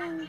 間に。